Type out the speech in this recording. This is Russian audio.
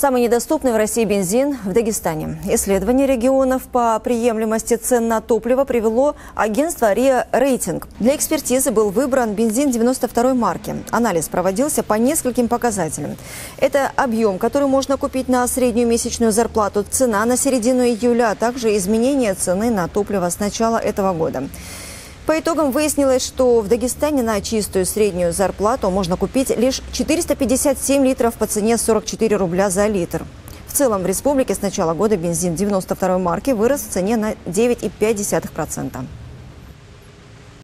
Самый недоступный в России бензин в Дагестане. Исследование регионов по приемлемости цен на топливо привело агентство РИА Рейтинг. Для экспертизы был выбран бензин 92 марки. Анализ проводился по нескольким показателям. Это объем, который можно купить на среднюю месячную зарплату, цена на середину июля, а также изменение цены на топливо с начала этого года. По итогам выяснилось, что в Дагестане на чистую среднюю зарплату можно купить лишь 457 литров по цене 44 рубля за литр. В целом в республике с начала года бензин 92 марки вырос в цене на 9,5%.